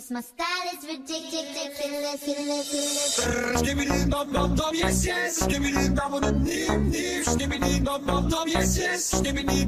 ridiculous. My style is ridiculous, ridiculous. Skibbidi dum dum dum yes yes. Skibbidi dum dum dim dim Skibbidi dum dum dum yes yes. Skibbidi